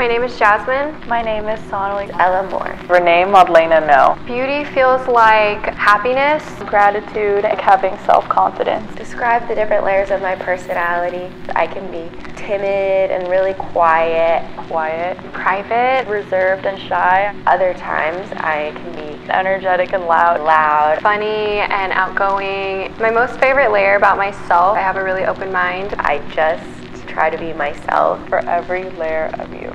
My name is Jasmine. My name is Sonali. Ella Moore. Renee Maudlena Noe. Beauty feels like happiness, Gratitude, and having self-confidence. Describe the different layers of my personality. I can be timid and really quiet. Quiet, private, reserved, and shy. Other times I can be Energetic and loud. loud. funny, and outgoing. My most favorite layer about myself, I have a really open mind. I just try to be myself. For every layer of you.